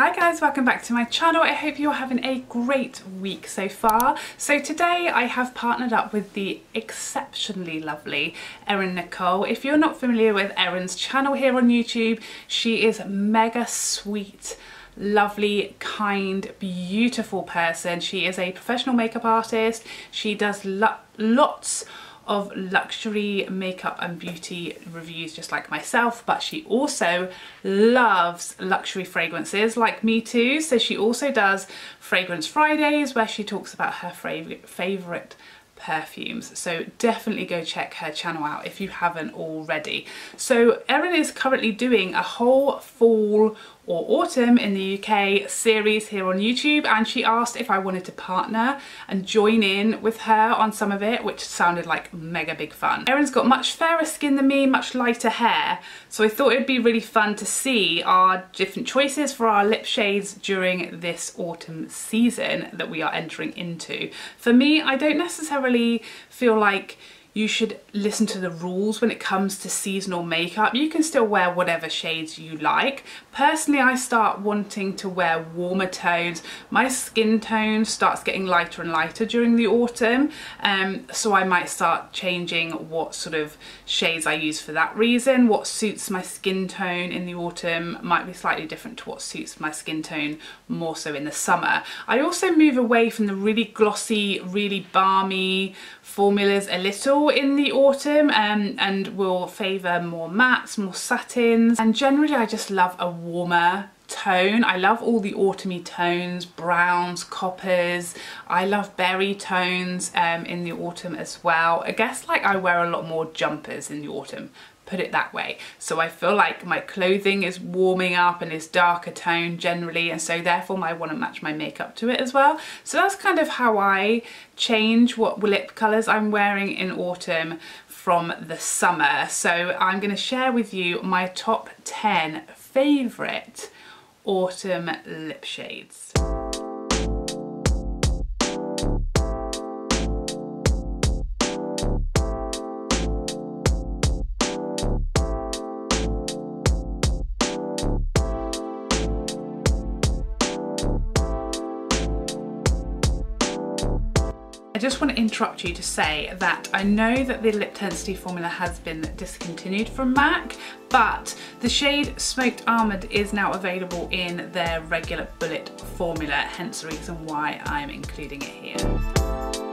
Hi guys, welcome back to my channel. I hope you're having a great week so far. So today I have partnered up with the exceptionally lovely Erin Nicole. If you're not familiar with Erin's channel here on YouTube, she is mega sweet lovely, kind, beautiful person. She is a professional makeup artist. She does lo lots of luxury makeup and beauty reviews just like myself but she also loves luxury fragrances like me too. So she also does fragrance fridays where she talks about her favorite perfumes. So definitely go check her channel out if you haven't already. So Erin is currently doing a whole fall or autumn in the UK series here on YouTube and she asked if I wanted to partner and join in with her on some of it which sounded like mega big fun. Erin's got much fairer skin than me, much lighter hair so I thought it'd be really fun to see our different choices for our lip shades during this autumn season that we are entering into. For me I don't necessarily feel like you should listen to the rules when it comes to seasonal makeup. You can still wear whatever shades you like. Personally, I start wanting to wear warmer tones. My skin tone starts getting lighter and lighter during the autumn, um, so I might start changing what sort of shades I use for that reason. What suits my skin tone in the autumn might be slightly different to what suits my skin tone more so in the summer. I also move away from the really glossy, really balmy formulas a little in the autumn um, and will favour more mattes, more satins and generally I just love a warmer tone. I love all the autumny tones, browns, coppers. I love berry tones um, in the autumn as well. I guess like I wear a lot more jumpers in the autumn put it that way. So I feel like my clothing is warming up and is darker tone generally and so therefore I want to match my makeup to it as well. So that's kind of how I change what lip colours I'm wearing in autumn from the summer. So I'm going to share with you my top 10 favourite autumn lip shades. Just want to interrupt you to say that I know that the Liptensity formula has been discontinued from MAC, but the shade Smoked Almond is now available in their regular bullet formula, hence the reason why I'm including it here.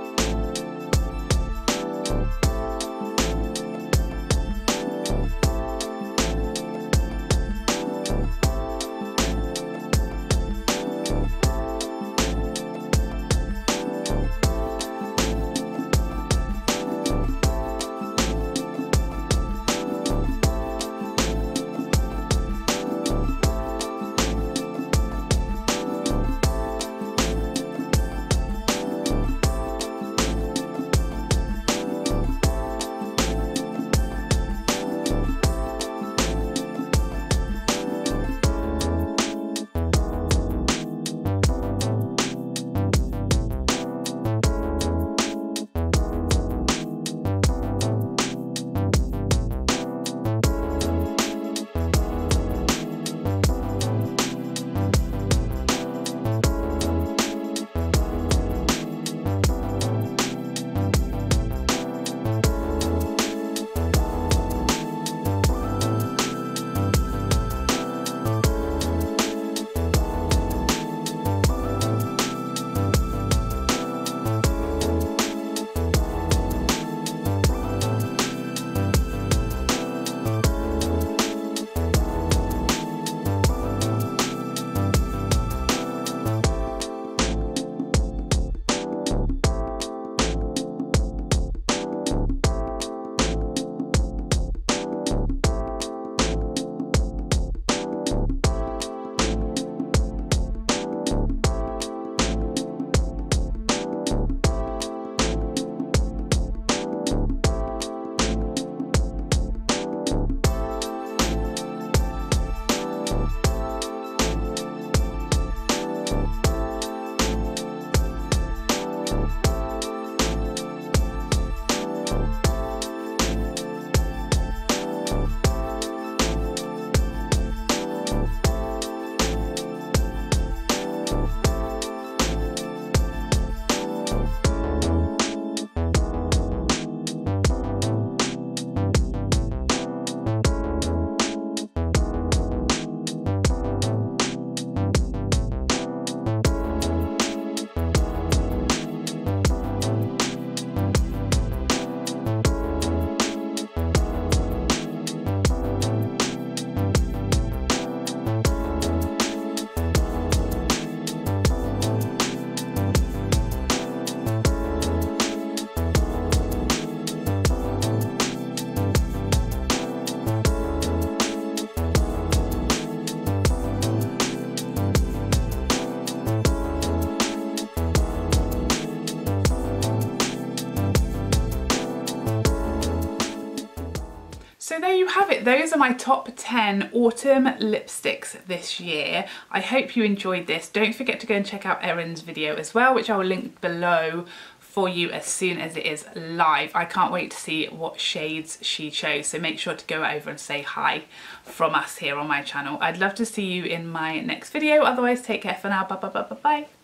Those are my top 10 autumn lipsticks this year. I hope you enjoyed this. Don't forget to go and check out Erin's video as well, which I will link below for you as soon as it is live. I can't wait to see what shades she chose, so make sure to go over and say hi from us here on my channel. I'd love to see you in my next video. Otherwise, take care for now. Bye bye bye bye bye.